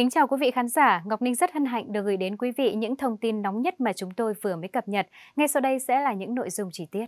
Kính chào quý vị khán giả, Ngọc Ninh rất hân hạnh được gửi đến quý vị những thông tin nóng nhất mà chúng tôi vừa mới cập nhật. Ngay sau đây sẽ là những nội dung chi tiết.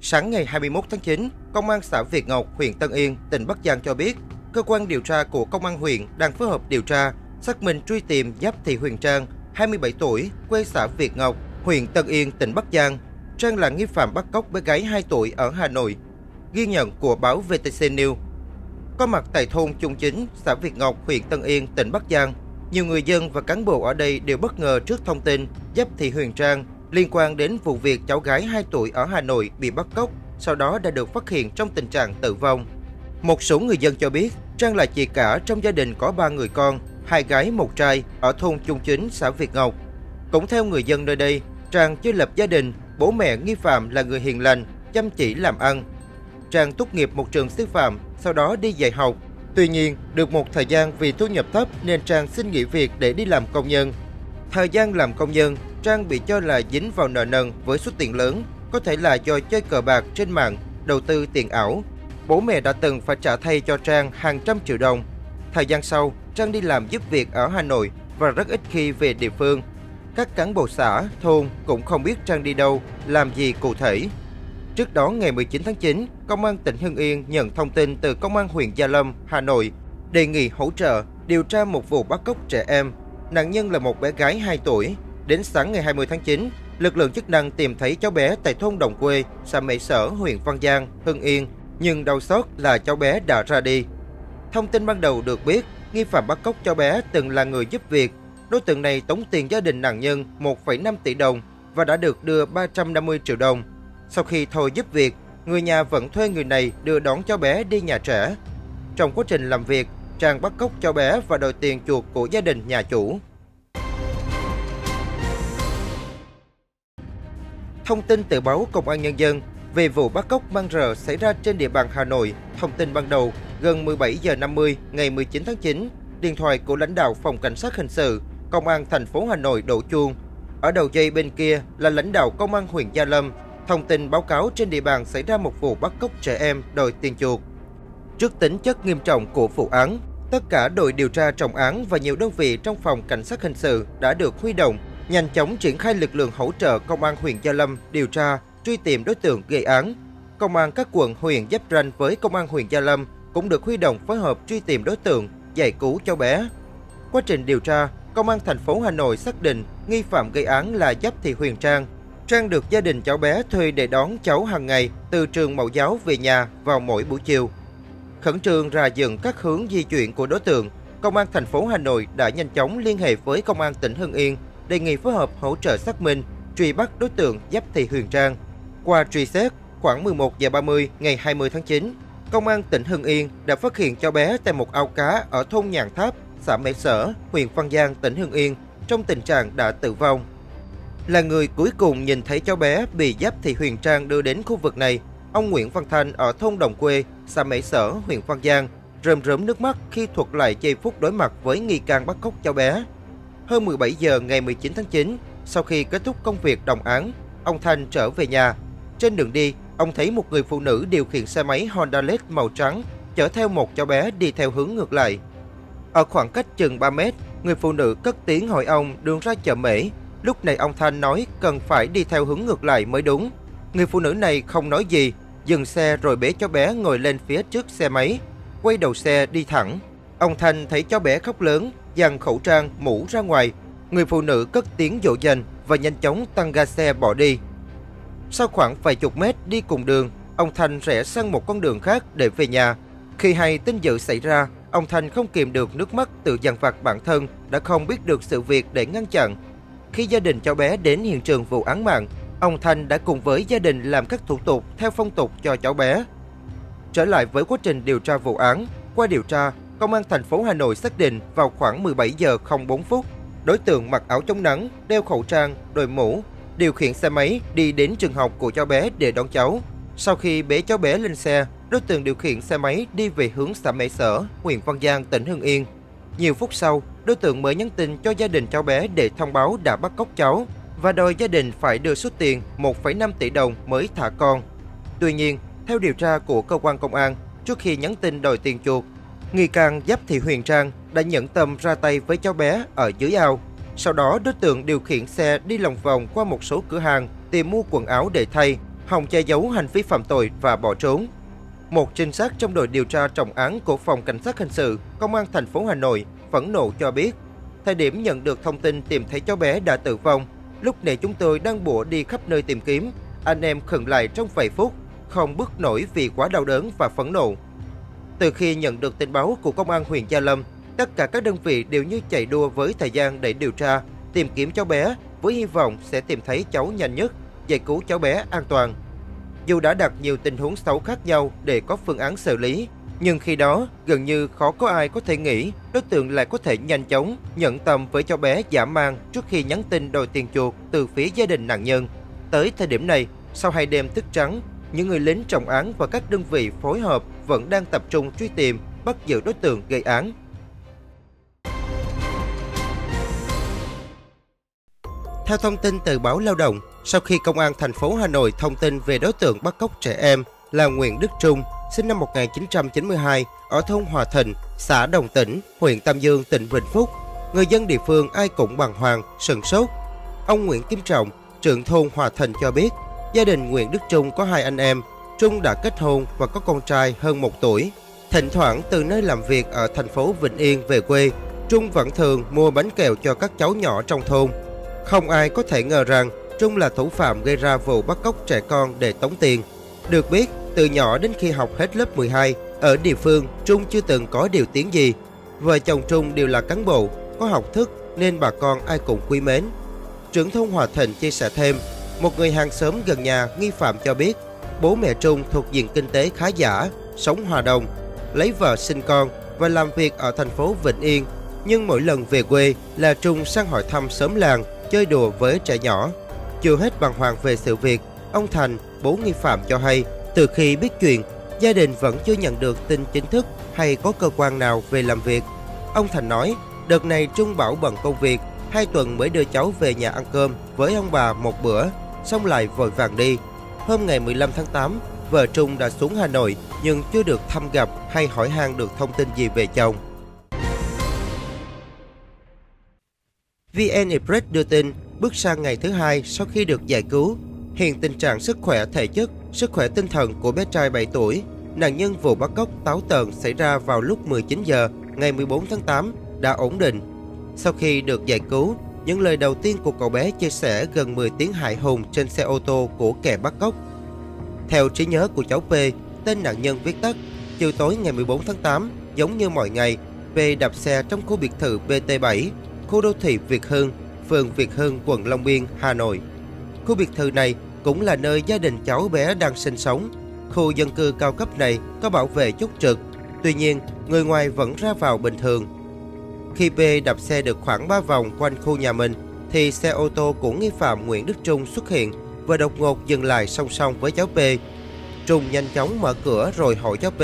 Sáng ngày 21 tháng 9, Công an xã Việt Ngọc, huyện Tân Yên, tỉnh Bắc Giang cho biết, cơ quan điều tra của Công an huyện đang phối hợp điều tra, xác minh truy tìm Giáp Thị Huyền Trang, 27 tuổi, quê xã Việt Ngọc, huyện Tân Yên, tỉnh Bắc Giang. Trang là nghi phạm bắt cóc bé gái 2 tuổi ở Hà Nội. Ghi nhận của báo VTC News. Có mặt tại thôn Trung Chính, xã Việt Ngọc, huyện Tân Yên, tỉnh Bắc Giang, nhiều người dân và cán bộ ở đây đều bất ngờ trước thông tin Giáp Thị Huyền Trang liên quan đến vụ việc cháu gái 2 tuổi ở Hà Nội bị bắt cóc, sau đó đã được phát hiện trong tình trạng tử vong. Một số người dân cho biết Trang là chị cả trong gia đình có 3 người con, hai gái một trai ở thôn Trung Chính, xã Việt Ngọc. Cũng theo người dân nơi đây, Trang chưa lập gia đình, bố mẹ nghi phạm là người hiền lành, chăm chỉ làm ăn. Trang tốt nghiệp một trường sư phạm, sau đó đi dạy học. Tuy nhiên, được một thời gian vì thu nhập thấp nên Trang xin nghỉ việc để đi làm công nhân. Thời gian làm công nhân, Trang bị cho là dính vào nợ nần với số tiền lớn, có thể là do chơi cờ bạc trên mạng, đầu tư tiền ảo. Bố mẹ đã từng phải trả thay cho Trang hàng trăm triệu đồng. Thời gian sau, Trang đi làm giúp việc ở Hà Nội và rất ít khi về địa phương. Các cán bộ xã, thôn cũng không biết Trang đi đâu, làm gì cụ thể. Trước đó ngày 19 tháng 9, Công an tỉnh Hưng Yên nhận thông tin từ Công an huyện Gia Lâm, Hà Nội, đề nghị hỗ trợ điều tra một vụ bắt cóc trẻ em. Nạn nhân là một bé gái 2 tuổi. Đến sáng ngày 20 tháng 9, lực lượng chức năng tìm thấy cháu bé tại thôn Đồng Quê, xã Mỹ Sở, huyện Văn Giang, Hưng Yên, nhưng đau xót là cháu bé đã ra đi. Thông tin ban đầu được biết, nghi phạm bắt cóc cháu bé từng là người giúp việc. Đối tượng này tống tiền gia đình nạn nhân 1,5 tỷ đồng và đã được đưa 350 triệu đồng. Sau khi thôi giúp việc, người nhà vẫn thuê người này đưa đón cháu bé đi nhà trẻ. Trong quá trình làm việc, Trang bắt cóc cháu bé và đòi tiền chuộc của gia đình nhà chủ. Thông tin từ báo Công an Nhân dân về vụ bắt cóc mang rờ xảy ra trên địa bàn Hà Nội, thông tin ban đầu, gần 17 giờ 50 ngày 19 tháng 9, điện thoại của lãnh đạo Phòng Cảnh sát Hình sự, Công an thành phố Hà Nội đổ chuông. Ở đầu dây bên kia là lãnh đạo Công an huyện Gia Lâm, thông tin báo cáo trên địa bàn xảy ra một vụ bắt cóc trẻ em đòi tiền chuộc. Trước tính chất nghiêm trọng của vụ án, tất cả đội điều tra trọng án và nhiều đơn vị trong phòng cảnh sát hình sự đã được huy động, nhanh chóng triển khai lực lượng hỗ trợ công an huyện Gia Lâm điều tra, truy tìm đối tượng gây án. Công an các quận huyện giáp ranh với công an huyện Gia Lâm cũng được huy động phối hợp truy tìm đối tượng, giải cứu cháu bé. Quá trình điều tra, công an thành phố Hà Nội xác định nghi phạm gây án là Giáp Thị Huyền Trang, Trang được gia đình cháu bé thuê để đón cháu hàng ngày từ trường mẫu giáo về nhà vào mỗi buổi chiều. Khẩn trương ra dựng các hướng di chuyển của đối tượng, Công an thành phố Hà Nội đã nhanh chóng liên hệ với Công an tỉnh Hưng Yên đề nghị phối hợp hỗ trợ xác minh, truy bắt đối tượng Giáp Thị Huyền Trang. Qua truy xét, khoảng 11 giờ 30 ngày 20 tháng 9, Công an tỉnh Hưng Yên đã phát hiện cháu bé tại một ao cá ở thôn Nhàn Tháp, xã Mễ Sở, huyện Văn Giang, tỉnh Hưng Yên trong tình trạng đã tử vong là người cuối cùng nhìn thấy cháu bé bị Giáp Thị Huyền Trang đưa đến khu vực này. Ông Nguyễn Văn Thanh ở thôn Đồng Quê, xã Mỹ Sở, huyện Văn Giang, rơm rớm nước mắt khi thuật lại giây phút đối mặt với nghi can bắt cóc cháu bé. Hơn 17 giờ ngày 19 tháng 9, sau khi kết thúc công việc đồng án, ông Thanh trở về nhà. Trên đường đi, ông thấy một người phụ nữ điều khiển xe máy Honda LED màu trắng chở theo một cháu bé đi theo hướng ngược lại. Ở khoảng cách chừng 3 mét, người phụ nữ cất tiếng hỏi ông đường ra chợ mễ Lúc này ông Thanh nói cần phải đi theo hướng ngược lại mới đúng. Người phụ nữ này không nói gì, dừng xe rồi bế cháu bé ngồi lên phía trước xe máy, quay đầu xe đi thẳng. Ông Thanh thấy cháu bé khóc lớn, dàn khẩu trang, mũ ra ngoài. Người phụ nữ cất tiếng dỗ dành và nhanh chóng tăng ga xe bỏ đi. Sau khoảng vài chục mét đi cùng đường, ông Thanh rẽ sang một con đường khác để về nhà. Khi hay tin dữ xảy ra, ông Thanh không kìm được nước mắt tự dằn vặt bản thân đã không biết được sự việc để ngăn chặn khi gia đình cháu bé đến hiện trường vụ án mạng, ông Thanh đã cùng với gia đình làm các thủ tục theo phong tục cho cháu bé. Trở lại với quá trình điều tra vụ án, qua điều tra, Công an thành phố Hà Nội xác định vào khoảng 17 giờ 04 phút, đối tượng mặc áo chống nắng, đeo khẩu trang, đội mũ, điều khiển xe máy đi đến trường học của cháu bé để đón cháu. Sau khi bế cháu bé lên xe, đối tượng điều khiển xe máy đi về hướng xã Mễ Sở, huyện Văn Giang, tỉnh Hưng Yên. Nhiều phút sau, đối tượng mới nhắn tin cho gia đình cháu bé để thông báo đã bắt cóc cháu và đòi gia đình phải đưa số tiền 1,5 tỷ đồng mới thả con. Tuy nhiên, theo điều tra của cơ quan công an, trước khi nhắn tin đòi tiền chuộc, nghi can Giáp Thị Huyền Trang đã nhẫn tâm ra tay với cháu bé ở dưới ao. Sau đó, đối tượng điều khiển xe đi lòng vòng qua một số cửa hàng tìm mua quần áo để thay, hòng che giấu hành vi phạm tội và bỏ trốn. Một trinh sát trong đội điều tra trọng án của phòng cảnh sát hình sự công an thành phố Hà Nội phẫn nộ cho biết, thời điểm nhận được thông tin tìm thấy cháu bé đã tử vong, lúc này chúng tôi đang bủa đi khắp nơi tìm kiếm, anh em khẩn lại trong vài phút, không bước nổi vì quá đau đớn và phẫn nộ. Từ khi nhận được tin báo của công an huyện Gia Lâm, tất cả các đơn vị đều như chạy đua với thời gian để điều tra, tìm kiếm cháu bé với hy vọng sẽ tìm thấy cháu nhanh nhất, giải cứu cháu bé an toàn. Dù đã đặt nhiều tình huống xấu khác nhau để có phương án xử lý, nhưng khi đó gần như khó có ai có thể nghĩ đối tượng lại có thể nhanh chóng nhận tâm với cháu bé giả mang trước khi nhắn tin đòi tiền chuộc từ phía gia đình nạn nhân. Tới thời điểm này, sau hai đêm thức trắng, những người lính trọng án và các đơn vị phối hợp vẫn đang tập trung truy tìm, bắt giữ đối tượng gây án. Theo thông tin từ báo Lao động, sau khi Công an thành phố Hà Nội thông tin về đối tượng bắt cóc trẻ em là Nguyễn Đức Trung, sinh năm 1992, ở thôn Hòa Thịnh, xã Đồng Tĩnh, huyện Tam Dương, tỉnh Vĩnh Phúc, người dân địa phương ai cũng bàng hoàng, sừng sốt. Ông Nguyễn Kim Trọng, trưởng thôn Hòa Thịnh cho biết, gia đình Nguyễn Đức Trung có hai anh em, Trung đã kết hôn và có con trai hơn một tuổi. Thỉnh thoảng từ nơi làm việc ở thành phố Vĩnh Yên về quê, Trung vẫn thường mua bánh kẹo cho các cháu nhỏ trong thôn. Không ai có thể ngờ rằng Trung là thủ phạm gây ra vụ bắt cóc trẻ con để tống tiền. Được biết, từ nhỏ đến khi học hết lớp 12, ở địa phương Trung chưa từng có điều tiếng gì. Vợ chồng Trung đều là cán bộ, có học thức nên bà con ai cũng quý mến. Trưởng thôn Hòa Thịnh chia sẻ thêm, một người hàng xóm gần nhà nghi phạm cho biết bố mẹ Trung thuộc diện kinh tế khá giả, sống hòa đồng, lấy vợ sinh con và làm việc ở thành phố Vĩnh Yên. Nhưng mỗi lần về quê là Trung sang hỏi thăm sớm làng, chơi đùa với trẻ nhỏ. Chưa hết bàng hoàng về sự việc, ông Thành, bố nghi phạm cho hay, từ khi biết chuyện, gia đình vẫn chưa nhận được tin chính thức hay có cơ quan nào về làm việc. Ông Thành nói, đợt này Trung bảo bận công việc, hai tuần mới đưa cháu về nhà ăn cơm với ông bà một bữa, xong lại vội vàng đi. Hôm ngày 15 tháng 8, vợ Trung đã xuống Hà Nội nhưng chưa được thăm gặp hay hỏi han được thông tin gì về chồng. VN Express đưa tin, bước sang ngày thứ hai sau khi được giải cứu, hiện tình trạng sức khỏe thể chất, sức khỏe tinh thần của bé trai 7 tuổi, nạn nhân vụ bắt cóc táo tợn xảy ra vào lúc 19 giờ ngày 14 tháng 8 đã ổn định. Sau khi được giải cứu, những lời đầu tiên của cậu bé chia sẻ gần 10 tiếng hại hùng trên xe ô tô của kẻ bắt cóc. Theo trí nhớ của cháu P, tên nạn nhân viết tắt, chiều tối ngày 14 tháng 8, giống như mọi ngày, P đạp xe trong khu biệt thự BT7, khu đô thị Việt Hưng, phường Việt Hưng, quận Long Biên, Hà Nội. Khu biệt thự này cũng là nơi gia đình cháu bé đang sinh sống. Khu dân cư cao cấp này có bảo vệ chốt trực, tuy nhiên người ngoài vẫn ra vào bình thường. Khi B đạp xe được khoảng 3 vòng quanh khu nhà mình, thì xe ô tô của nghi phạm Nguyễn Đức Trung xuất hiện và đột ngột dừng lại song song với cháu P. Trung nhanh chóng mở cửa rồi hỏi cháu P,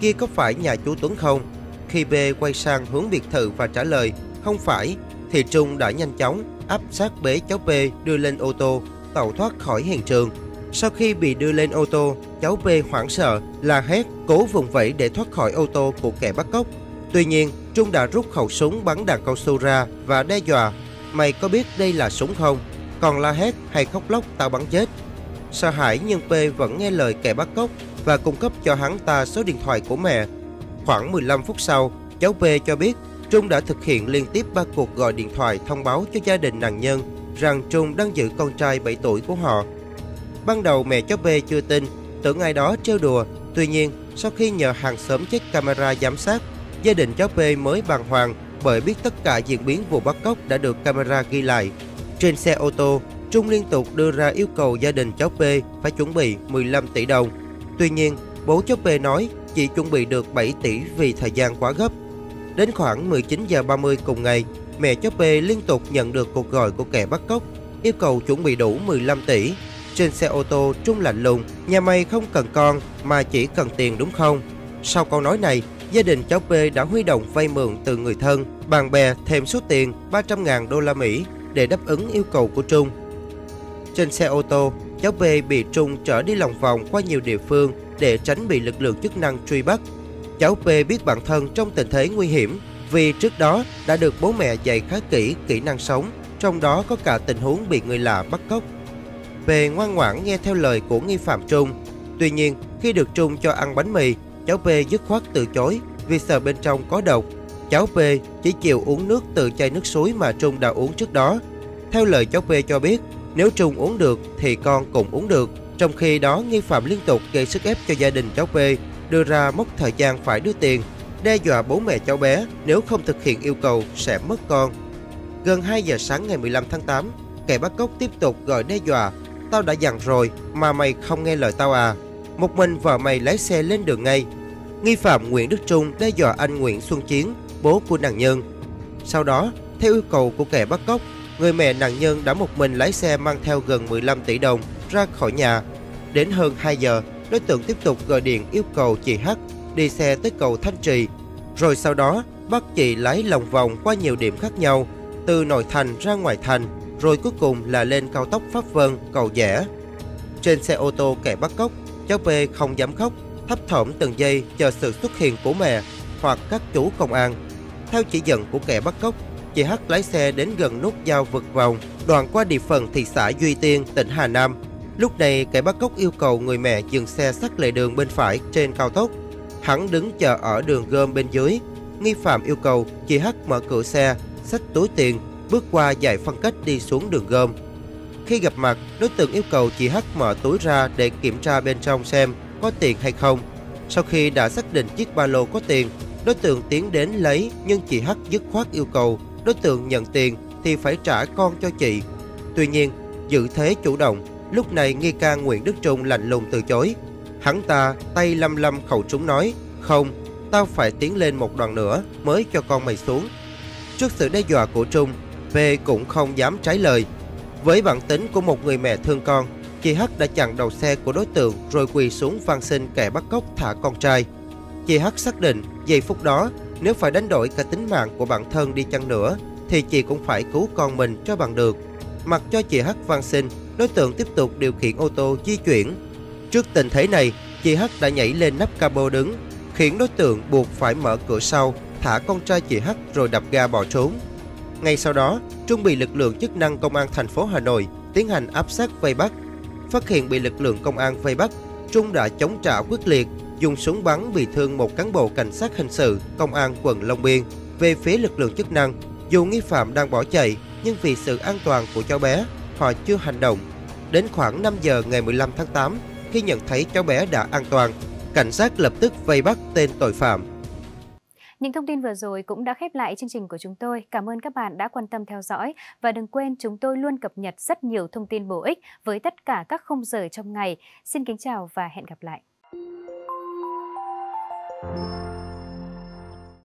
kia có phải nhà chú Tuấn không? Khi B quay sang hướng biệt thự và trả lời, không phải, thì Trung đã nhanh chóng áp sát bế cháu P đưa lên ô tô, tẩu thoát khỏi hiện trường. Sau khi bị đưa lên ô tô, cháu P hoảng sợ, la hét, cố vùng vẫy để thoát khỏi ô tô của kẻ bắt cóc. Tuy nhiên, Trung đã rút khẩu súng bắn đạn cao su ra và đe dọa, mày có biết đây là súng không? Còn la hét hay khóc lóc tao bắn chết. Sợ hãi nhưng P vẫn nghe lời kẻ bắt cóc và cung cấp cho hắn ta số điện thoại của mẹ. Khoảng 15 phút sau, cháu P cho biết Trung đã thực hiện liên tiếp 3 cuộc gọi điện thoại thông báo cho gia đình nạn nhân rằng Trung đang giữ con trai 7 tuổi của họ. Ban đầu mẹ cháu B chưa tin, tưởng ai đó trêu đùa. Tuy nhiên, sau khi nhờ hàng xóm check camera giám sát, gia đình cháu B mới bàng hoàng bởi biết tất cả diễn biến vụ bắt cóc đã được camera ghi lại. Trên xe ô tô, Trung liên tục đưa ra yêu cầu gia đình cháu P phải chuẩn bị 15 tỷ đồng. Tuy nhiên, bố cháu P nói chỉ chuẩn bị được 7 tỷ vì thời gian quá gấp. Đến khoảng 19 giờ 30 cùng ngày, mẹ cháu P liên tục nhận được cuộc gọi của kẻ bắt cóc, yêu cầu chuẩn bị đủ 15 tỷ. Trên xe ô tô Trung lạnh lùng, nhà mày không cần con mà chỉ cần tiền đúng không? Sau câu nói này, gia đình cháu P đã huy động vay mượn từ người thân, bạn bè thêm số tiền 300.000 đô la Mỹ để đáp ứng yêu cầu của Trung. Trên xe ô tô, cháu P bị Trung chở đi lòng vòng qua nhiều địa phương để tránh bị lực lượng chức năng truy bắt. Cháu P biết bản thân trong tình thế nguy hiểm, Vì trước đó đã được bố mẹ dạy khá kỹ kỹ năng sống, trong đó có cả tình huống bị người lạ bắt cóc. P ngoan ngoãn nghe theo lời của nghi phạm Trung. Tuy nhiên, khi được Trung cho ăn bánh mì, cháu P dứt khoát từ chối vì sợ bên trong có độc. Cháu P chỉ chịu uống nước từ chai nước suối mà Trung đã uống trước đó. Theo lời cháu P cho biết, nếu Trung uống được thì con cũng uống được. Trong khi đó, nghi phạm liên tục gây sức ép cho gia đình cháu P, đưa ra mốc thời gian phải đưa tiền, đe dọa bố mẹ cháu bé nếu không thực hiện yêu cầu sẽ mất con. Gần 2 giờ sáng ngày 15 tháng 8, kẻ bắt cóc tiếp tục gọi đe dọa, tao đã dặn rồi mà mày không nghe lời tao à. Một mình vợ mày lái xe lên đường ngay. Nghi phạm Nguyễn Đức Trung đe dọa anh Nguyễn Xuân Chiến, bố của nạn nhân. Sau đó, theo yêu cầu của kẻ bắt cóc, người mẹ nạn nhân đã một mình lái xe mang theo gần 15 tỷ đồng ra khỏi nhà. Đến hơn 2 giờ, đối tượng tiếp tục gọi điện yêu cầu chị H đi xe tới cầu Thanh Trì, rồi sau đó bắt chị lái lòng vòng qua nhiều điểm khác nhau, từ nội thành ra ngoài thành, rồi cuối cùng là lên cao tốc Pháp Vân, cầu Dẻ. Trên xe ô tô kẻ bắt cóc, cháu P không dám khóc, thấp thỏm từng giây chờ sự xuất hiện của mẹ hoặc các chú công an. Theo chỉ dẫn của kẻ bắt cóc, chị H lái xe đến gần nút giao vực vòng, đoạn qua địa phận thị xã Duy Tiên, tỉnh Hà Nam. Lúc này, kẻ bắt cóc yêu cầu người mẹ dừng xe sát lề đường bên phải trên cao tốc. Hắn đứng chờ ở đường gom bên dưới. Nghi phạm yêu cầu chị H mở cửa xe, xách túi tiền, bước qua giải phân cách đi xuống đường gom. Khi gặp mặt, đối tượng yêu cầu chị H mở túi ra để kiểm tra bên trong xem có tiền hay không. Sau khi đã xác định chiếc ba lô có tiền, đối tượng tiến đến lấy nhưng chị H dứt khoát yêu cầu đối tượng nhận tiền thì phải trả con cho chị. Tuy nhiên, giữ thế chủ động, lúc này nghi can Nguyễn Đức Trung lạnh lùng từ chối. Hắn ta tay lâm lâm khẩu súng nói, không, tao phải tiến lên một đoạn nữa mới cho con mày xuống. Trước sự đe dọa của Trung, V cũng không dám trái lời. Với bản tính của một người mẹ thương con, chị H đã chặn đầu xe của đối tượng rồi quỳ xuống van xin kẻ bắt cóc thả con trai. Chị H xác định giây phút đó nếu phải đánh đổi cả tính mạng của bản thân đi chăng nữa thì chị cũng phải cứu con mình cho bằng được. Mặc cho chị H van xin, đối tượng tiếp tục điều khiển ô tô di chuyển. Trước tình thế này, chị H đã nhảy lên nắp cabo đứng, khiến đối tượng buộc phải mở cửa sau, thả con trai chị H rồi đập ga bỏ trốn. Ngay sau đó, Trung bị lực lượng chức năng công an thành phố Hà Nội tiến hành áp sát vây bắt. Phát hiện bị lực lượng công an vây bắt, Trung đã chống trả quyết liệt, dùng súng bắn bị thương một cán bộ cảnh sát hình sự công an quận Long Biên về phía lực lượng chức năng. Dù nghi phạm đang bỏ chạy, nhưng vì sự an toàn của cháu bé, họ chưa hành động. Đến khoảng 5 giờ ngày 15 tháng 8, khi nhận thấy cháu bé đã an toàn, cảnh sát lập tức vây bắt tên tội phạm. Những thông tin vừa rồi cũng đã khép lại chương trình của chúng tôi. Cảm ơn các bạn đã quan tâm theo dõi và đừng quên chúng tôi luôn cập nhật rất nhiều thông tin bổ ích với tất cả các khung giờ trong ngày. Xin kính chào và hẹn gặp lại. Thank you.